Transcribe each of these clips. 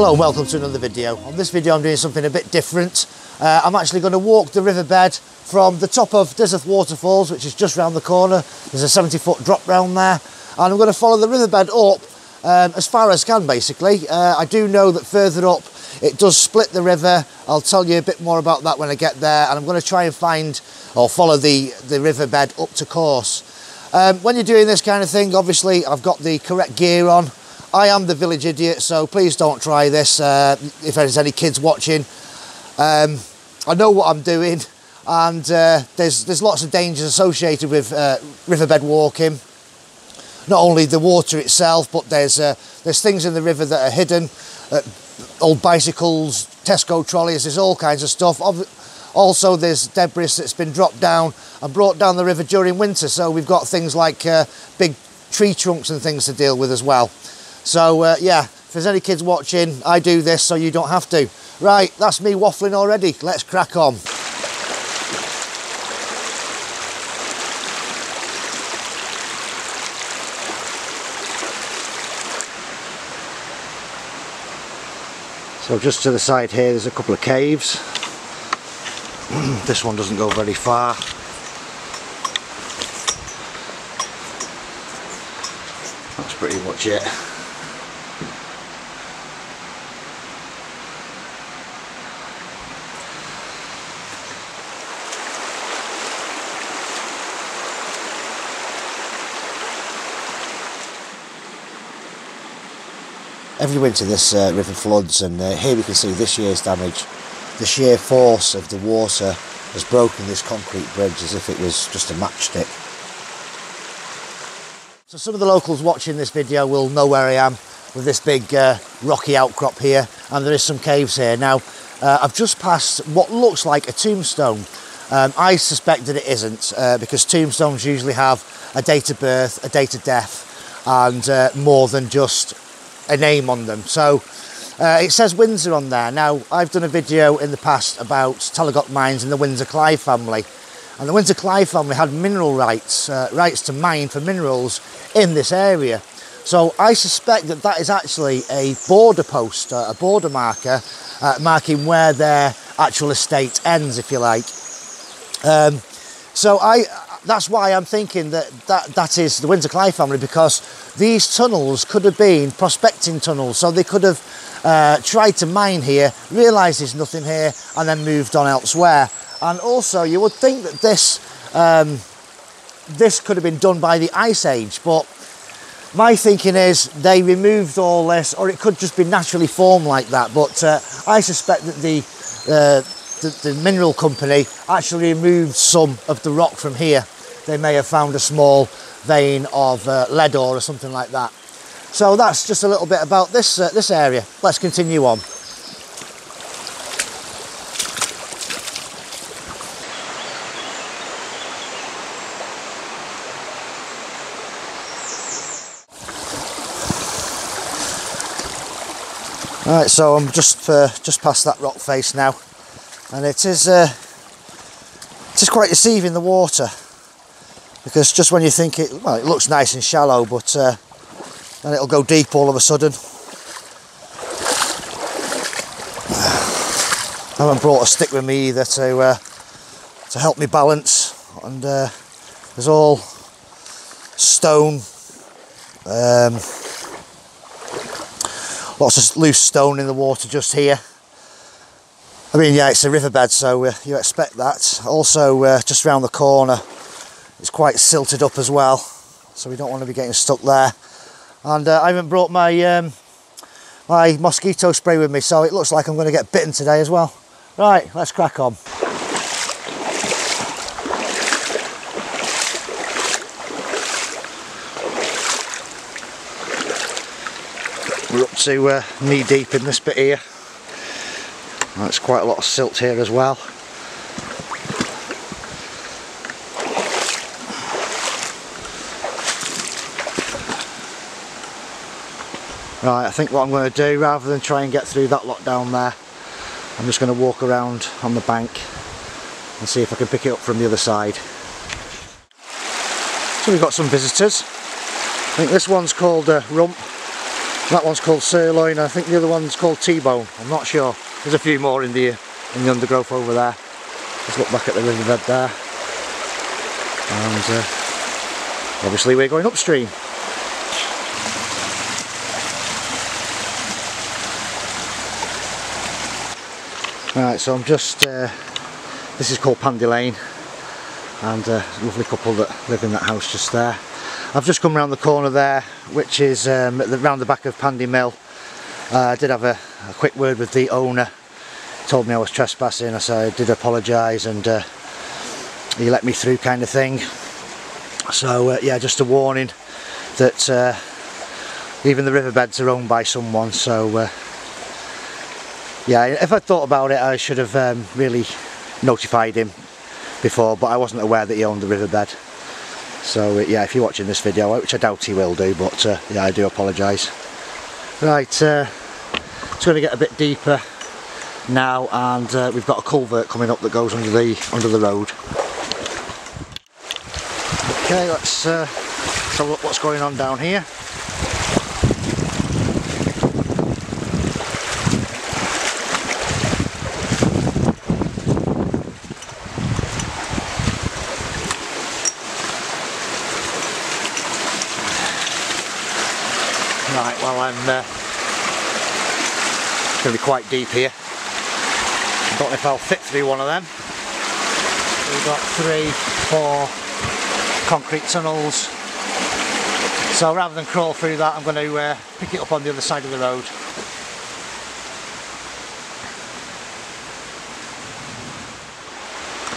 Hello and welcome to another video. On this video I'm doing something a bit different. Uh, I'm actually going to walk the riverbed from the top of Dyserth Waterfalls, which is just round the corner. There's a 70 foot drop down there. And I'm going to follow the riverbed up um, as far as I can basically. Uh, I do know that further up it does split the river. I'll tell you a bit more about that when I get there. And I'm going to try and find or follow the, the riverbed up to course. Um, when you're doing this kind of thing, obviously I've got the correct gear on. I am the village idiot, so please don't try this uh, if there's any kids watching. Um, I know what I'm doing and uh, there's, there's lots of dangers associated with uh, riverbed walking. Not only the water itself, but there's, uh, there's things in the river that are hidden, uh, old bicycles, Tesco trolleys, there's all kinds of stuff. Also, there's debris that's been dropped down and brought down the river during winter. So we've got things like uh, big tree trunks and things to deal with as well. So uh, yeah, if there's any kids watching, I do this so you don't have to. Right, that's me waffling already. Let's crack on. So just to the side here, there's a couple of caves. this one doesn't go very far. That's pretty much it. Every winter this uh, river floods and uh, here we can see this year's damage. The sheer force of the water has broken this concrete bridge as if it was just a matchstick. So some of the locals watching this video will know where I am with this big uh, rocky outcrop here and there is some caves here. Now uh, I've just passed what looks like a tombstone. Um, I suspect that it isn't uh, because tombstones usually have a date of birth, a date of death and uh, more than just a name on them. So uh, it says Windsor on there. Now, I've done a video in the past about Talargoch mines and the Windsor Clive family. And the Windsor Clive family had mineral rights, uh, rights to mine for minerals in this area. So I suspect that that is actually a border post, uh, a border marker, uh, marking where their actual estate ends, if you like. Um, so I, that's why I'm thinking that, that that is the Windsor Clive family because these tunnels could have been prospecting tunnels. So they could have uh, tried to mine here, realised there's nothing here, and then moved on elsewhere. And also, you would think that this um, this could have been done by the Ice Age, but my thinking is they removed all this, or it could just be naturally formed like that. But uh, I suspect that the uh, the, the mineral company actually removed some of the rock from here. They may have found a small vein of uh, lead ore or something like that. So that's just a little bit about this, uh, this area. Let's continue on. All right, so I'm just uh, just past that rock face now and it is uh, it is quite deceiving the water. Because just when you think it well it looks nice and shallow but uh, then it'll go deep all of a sudden. I haven't brought a stick with me either to uh, to help me balance. And uh, there's all stone. Um, lots of loose stone in the water just here I mean, yeah, it's a riverbed, so uh, you expect that. Also, uh, just around the corner, it's quite silted up as well, so we don't want to be getting stuck there. And uh, I haven't brought my um, my mosquito spray with me, so it looks like I'm going to get bitten today as well. Right, let's crack on. We're up to uh, knee deep in this bit here. That's quite a lot of silt here as well. Right, I think what I'm going to do, rather than try and get through that lot down there, I'm just going to walk around on the bank and see if I can pick it up from the other side. So we've got some visitors. I think this one's called uh, Rump. That one's called sirloin. I think the other one's called T-bone. I'm not sure. There's a few more in the in the undergrowth over there. Just look back at the riverbed there. And uh, obviously we're going upstream. Right, so I'm just, uh, this is called Pandy Lane and a lovely couple that live in that house just there. I've just come around the corner there, which is um, around the back of Pandy Mill. Uh, I did have a, a, quick word with the owner. Told me I was trespassing. I said I did apologise and uh, he let me through kind of thing. So uh, yeah, just a warning that uh, even the riverbeds are owned by someone. So uh, yeah, if I thought about it, I should have um, really notified him before, but I wasn't aware that he owned the riverbed. So uh, yeah, if you're watching this video, which I doubt he will do, but uh, yeah, I do apologise. Right, it's going to get a bit deeper now, and uh, we've got a culvert coming up that goes under the under the road. Okay, let's, uh, let's look what's going on down here. Right, well I'm uh, going to be quite deep here. I don't know if I'll fit through one of them. We've got three, four concrete tunnels. So rather than crawl through that, I'm going to uh, pick it up on the other side of the road.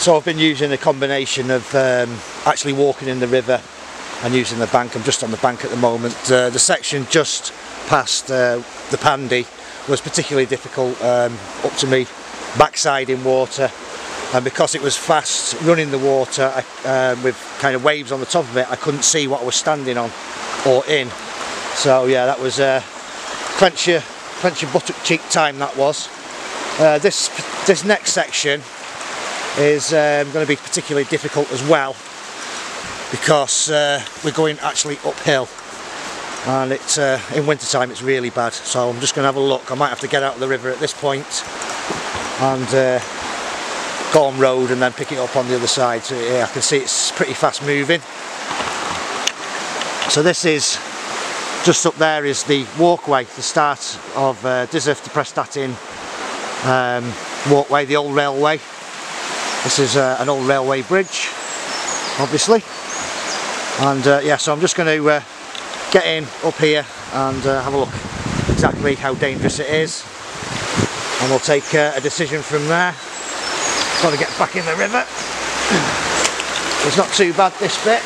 So I've been using a combination of um, actually walking in the river and using the bank. I'm just on the bank at the moment. Uh, the section just past uh, the Pandy was particularly difficult um, up to me backside in water. And because it was fast running the water I, uh, with kind of waves on the top of it I couldn't see what I was standing on or in. So yeah that was uh, clench your clench your buttock cheek time that was. Uh, this this next section is um, going to be particularly difficult as well because uh, we're going actually uphill and it's uh, in winter time it's really bad. So I'm just going to have a look. I might have to get out of the river at this point and uh, go on road and then pick it up on the other side. So yeah I can see it's pretty fast moving. So this is just up there is the walkway the start of uh, Dyserth to Prestatyn um, walkway the old railway. This is uh, an old railway bridge obviously. And uh, yeah so I'm just going to uh, get in up here and uh, have a look exactly how dangerous it is. And we'll take uh, a decision from there. Got to get back in the river. It's not too bad this bit.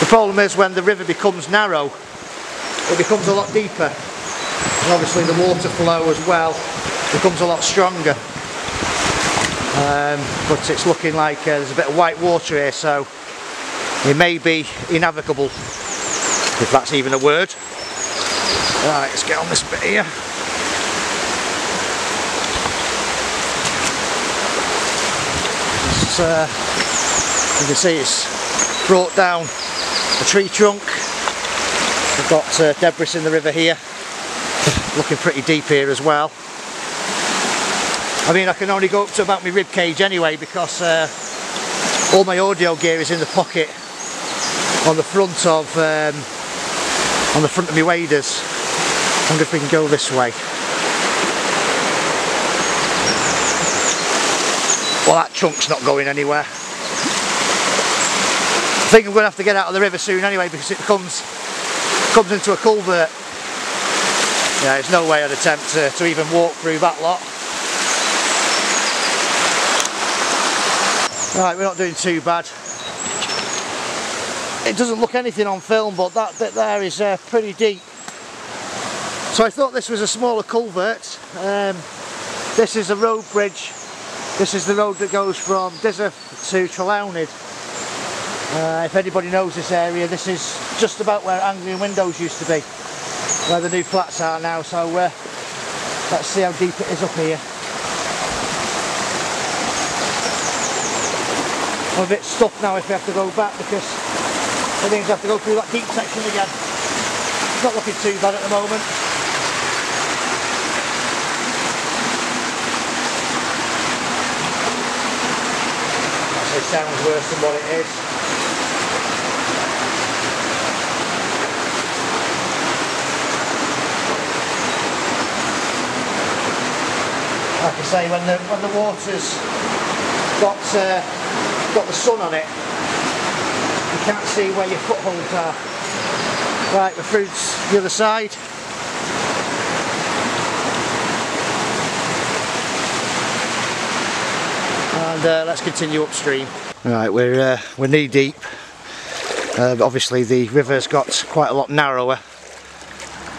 The problem is when the river becomes narrow it becomes a lot deeper. And obviously the water flow as well becomes a lot stronger. Um, but it's looking like uh, there's a bit of white water here so it may be innavigable, if that's even a word. Right, let's get on this bit here. Uh, you can see it's brought down a tree trunk. We've got uh, debris in the river here, looking pretty deep here as well. I mean I can only go up to about my rib cage anyway because uh, all my audio gear is in the pocket on the front of um, on the front of my waders. I wonder if we can go this way. Well that chunk's not going anywhere. I think I'm going to have to get out of the river soon anyway because it comes comes into a culvert. Yeah, there's no way I'd attempt to, to even walk through that lot. Right, we're not doing too bad it doesn't look anything on film but that bit there is uh, pretty deep. So I thought this was a smaller culvert. Um, this is a road bridge. This is the road that goes from Dyserth to Trelawnyd uh, if anybody knows this area this is just about where Anglian Windows used to be where the new flats are now. So uh, let's see how deep it is up here. I'm a bit stuck now if we have to go back because it means I have to go through that deep section again. it's not looking too bad at the moment. It sounds worse than what it is. like I say, when the when the water's got uh, got the sun on it, you can't see where your footholds are. Right, the fruit's the other side. And uh, let's continue upstream. Right, we're uh, we're knee deep. Uh, obviously, the river's got quite a lot narrower.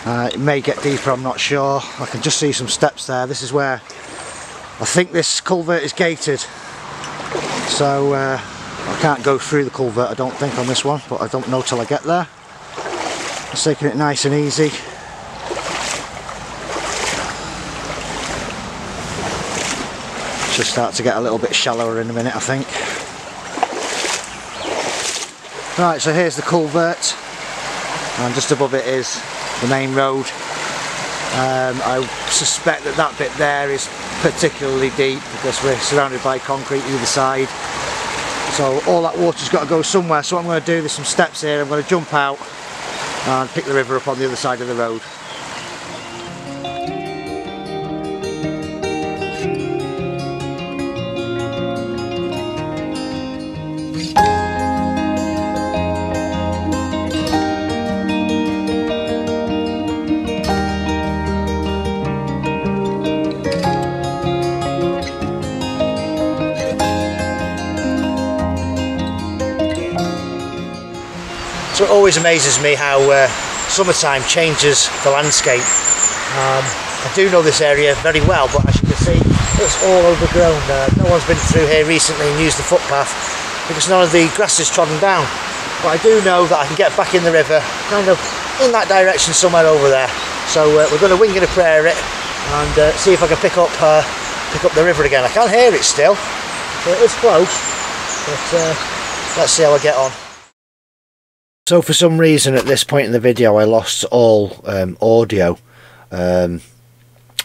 Uh, it may get deeper, I'm not sure. I can just see some steps there. This is where I think this culvert is gated so uh, I can't go through the culvert I don't think on this one but I don't know till I get there. Just taking it nice and easy. Should start to get a little bit shallower in a minute I think. Right so here's the culvert and just above it is the main road. Um, I suspect that that bit there is particularly deep because we're surrounded by concrete either side so all that water's got to go somewhere so what I'm going to do there's some steps here. I'm going to jump out and pick the river up on the other side of the road So it always amazes me how uh, summertime changes the landscape. Um, I do know this area very well, but as you can see, it's all overgrown. Uh, no one's been through here recently and used the footpath because none of the grass is trodden down. But I do know that I can get back in the river, kind of in that direction somewhere over there. So uh, we're going to wing and a prayer it and uh, see if I can pick up uh, pick up the river again. I can hear it still, so it is close, but uh, let's see how I get on. So for some reason at this point in the video I lost all um, audio. Um,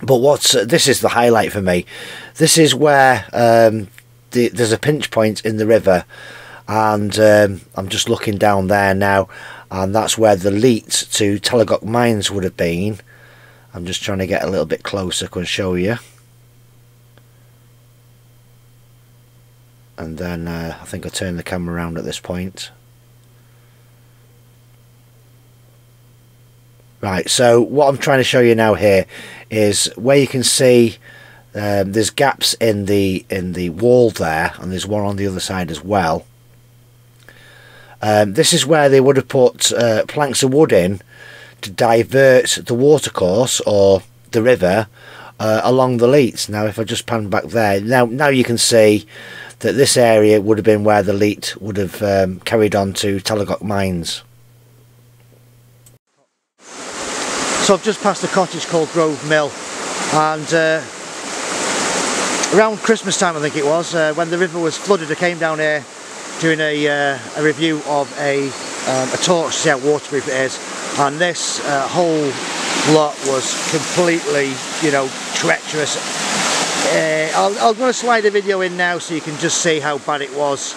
but what's uh, this is the highlight for me. This is where um, the, there's a pinch point in the river and um, I'm just looking down there now and that's where the leat to Talargoch Mines would have been. I'm just trying to get a little bit closer and show you. And then uh, I think I'll turn the camera around at this point. Right, so what I'm trying to show you now here is where you can see um, there's gaps in the in the wall there, and there's one on the other side as well. Um, this is where they would have put uh, planks of wood in to divert the watercourse or the river uh, along the leats. Now, if I just pan back there, now now you can see that this area would have been where the leat would have um, carried on to Talargoch Mines. So I've just passed a cottage called Grove Mill and uh, around Christmas time I think it was, uh, when the river was flooded I came down here doing a, uh, a review of a, um, a torch to see how waterproof it is and this uh, whole lot was completely, you know, treacherous. Uh, I'll, I'm going to slide a video in now so you can just see how bad it was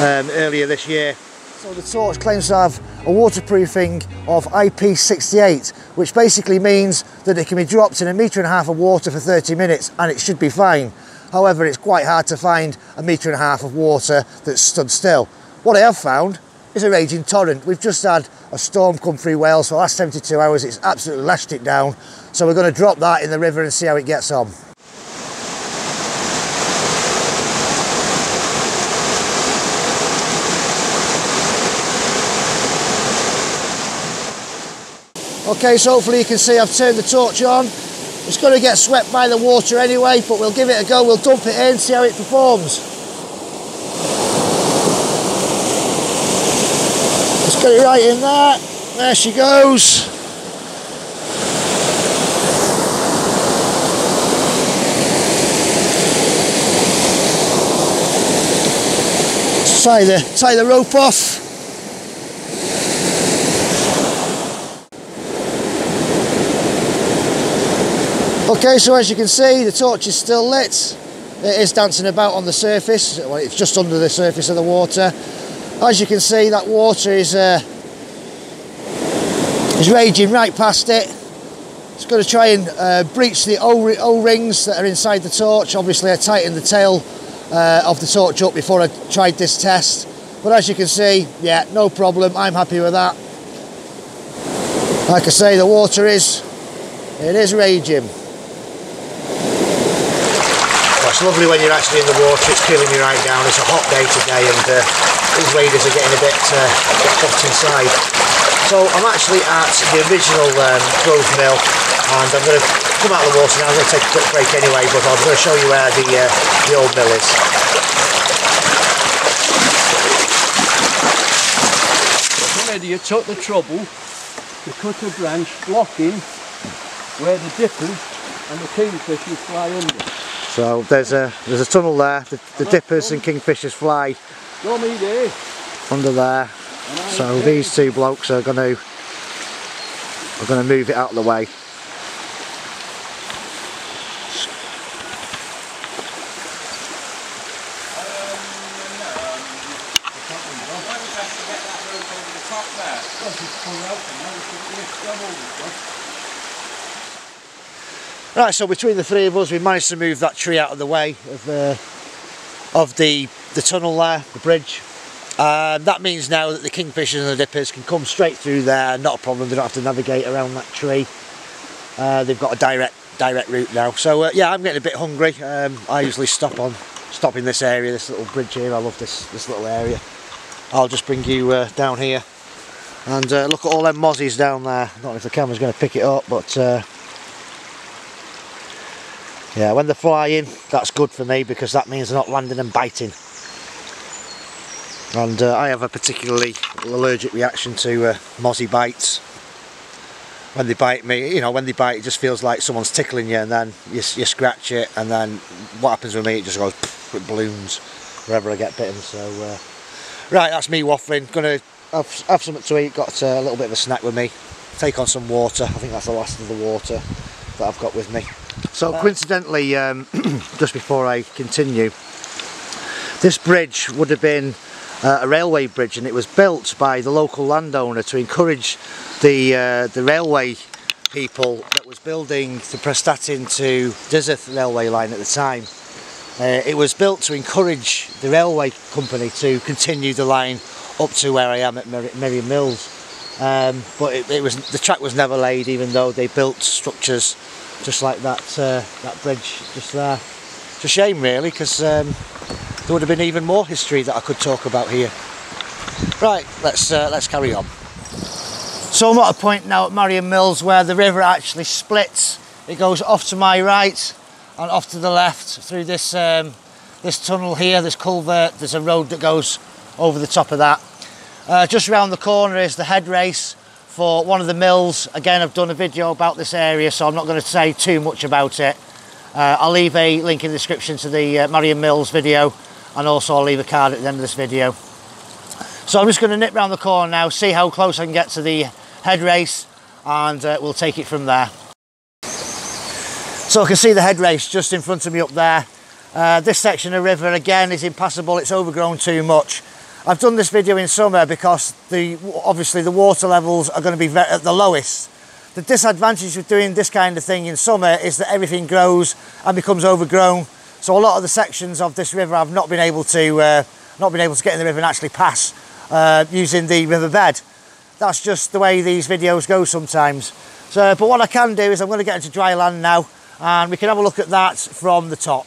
um, earlier this year. So the torch claims to have a waterproofing of IP68, which basically means that it can be dropped in a metre and a half of water for 30 minutes and it should be fine. However, it's quite hard to find a metre and a half of water that's stood still. What I have found is a raging torrent. We've just had a storm come through Wales for the last 72 hours. It's absolutely lashed it down. So we're going to drop that in the river and see how it gets on. Okay, so hopefully you can see I've turned the torch on. It's going to get swept by the water anyway, but we'll give it a go. We'll dump it in, see how it performs. Let's get it right in there. There she goes. tie the tie the rope off Okay, so as you can see, the torch is still lit. It is dancing about on the surface. Well, it's just under the surface of the water. As you can see, that water is uh, is raging right past it. It's going to try and uh, breach the O-rings that are inside the torch. Obviously, I tightened the tail uh, of the torch up before I tried this test. But as you can see, yeah, no problem. I'm happy with that. Like I say, the water is, it is raging. Well, it's lovely when you're actually in the water, it's cooling you right down. It's a hot day today and uh, these waders are getting a bit uh, hot inside. So I'm actually at the original um, Grove Mill and I'm going to come out of the water now. I'm going to take a quick break anyway, but I'm going to show you where the, uh, the old mill is. Already you took the trouble to cut a branch blocking where the dippers and the kingfishers fly under. So there's a there's a tunnel there. The, the dippers and kingfishers fly under there. So these two blokes are going to are going to move it out of the way. Right, so between the three of us, we managed to move that tree out of the way of the of the the tunnel there, the bridge. Um, that means now that the kingfishers and the dippers can come straight through there, not a problem. They don't have to navigate around that tree. Uh, they've got a direct direct route now. So uh, yeah, I'm getting a bit hungry. Um, I usually stop on stop in this area, this little bridge here. I love this this little area. I'll just bring you uh, down here and uh, look at all them mozzies down there. Know if the camera's going to pick it up, but uh, yeah, when they're flying, that's good for me because that means they're not landing and biting. And uh, I have a particularly allergic reaction to uh, mozzie bites. When they bite me, you know, when they bite, it just feels like someone's tickling you, and then you, you scratch it, and then what happens with me? It just goes, poof, it balloons wherever I get bitten. So, uh, right, that's me waffling. Gonna have, have something to eat. Got uh, a little bit of a snack with me. Take on some water. I think that's the last of the water that I've got with me. So coincidentally, um, just before I continue, this bridge would have been uh, a railway bridge and it was built by the local landowner to encourage the, uh, the railway people that was building the Prestatyn to Dyserth railway line at the time. Uh, it was built to encourage the railway company to continue the line up to where I am at Mer Marian Mills. Um, but it, it was the track was never laid even though they built structures just like that uh, that bridge just there. It's a shame really because um, there would have been even more history that I could talk about here. Right, let's uh, let's carry on. So I'm at a point now at Marian Mills where the river actually splits. It goes off to my right and off to the left through this um, this tunnel here, this culvert. There's a road that goes over the top of that. Uh, just around the corner is the head race for one of the mills. Again, I've done a video about this area, so I'm not going to say too much about it. Uh, I'll leave a link in the description to the uh, Marian Mills video, and also I'll leave a card at the end of this video. So I'm just going to nip round the corner now, see how close I can get to the head race, and uh, we'll take it from there. So I can see the head race just in front of me up there. Uh, this section of river again is impassable, it's overgrown too much. I've done this video in summer because the obviously the water levels are going to be at the lowest. The disadvantage of doing this kind of thing in summer is that everything grows and becomes overgrown. So a lot of the sections of this river I've not been able to uh, not been able to get in the river and actually pass uh, using the riverbed. That's just the way these videos go sometimes. So, but what I can do is I'm going to get into dry land now and we can have a look at that from the top.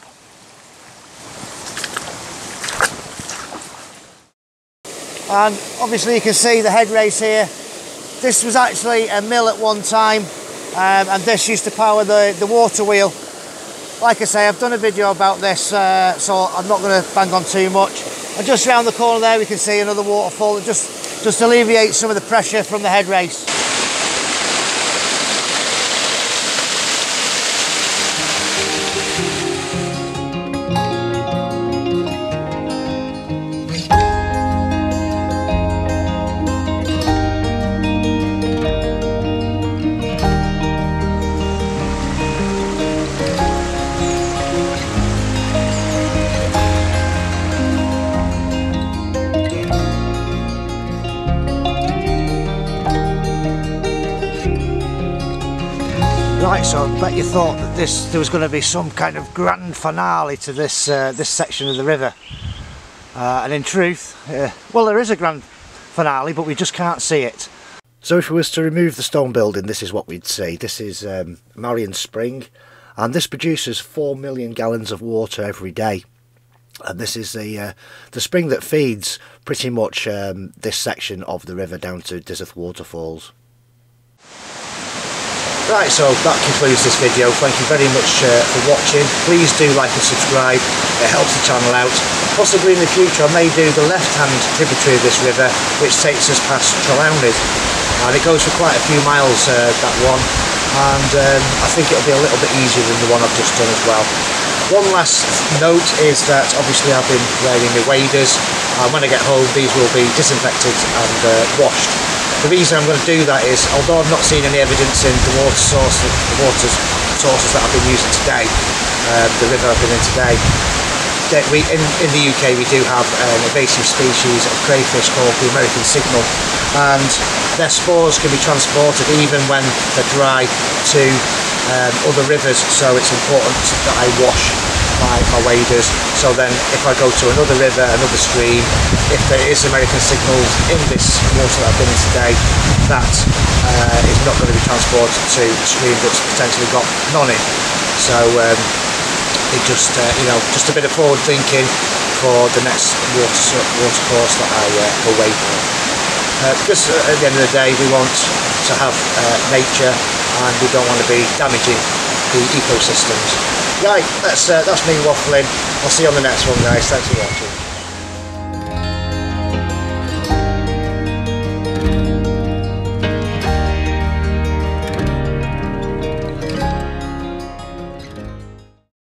And obviously you can see the head race here. This was actually a mill at one time um, and this used to power the, the water wheel. Like I say I've done a video about this uh, so I'm not going to bang on too much. And just around the corner there we can see another waterfall that just just alleviates some of the pressure from the head race Right, so I bet you thought that this there was going to be some kind of grand finale to this uh, this section of the river, uh, and in truth, uh, well, there is a grand finale, but we just can't see it. So if we was to remove the stone building, this is what we'd see. This is um, Marian Spring, and this produces four million gallons of water every day. And this is the uh, the spring that feeds pretty much um, this section of the river down to Dyserth Waterfalls. Right, so that concludes this video. Thank you very much uh, for watching. Please do like and subscribe. It helps the channel out. Possibly in the future I may do the left-hand tributary of this river, which takes us past Trelawnyd. And it goes for quite a few miles, uh, that one. And um, I think it'll be a little bit easier than the one I've just done as well. One last note is that obviously I've been wearing the waders and when I get home these will be disinfected and uh, washed the reason I'm going to do that is, although I've not seen any evidence in the water source, the water sources that I've been using today, um, the river I've been in today, that we in, in the UK we do have an invasive species of crayfish called the American signal, and their spores can be transported even when they're dry to um, other rivers. So it's important that I wash my, my waders. So then if I go to another river, another stream, if there is American signals in this water that I've been in today, that uh, is not going to be transported to a stream that's potentially got none in. So um, it just, uh, you know, just a bit of forward thinking for the next water, water course that I uh, await uh, because at the end of the day we want to have uh, nature and we don't want to be damaging the ecosystems. Right, that's, uh, that's me waffling. I'll see you on the next one guys. Thanks for watching.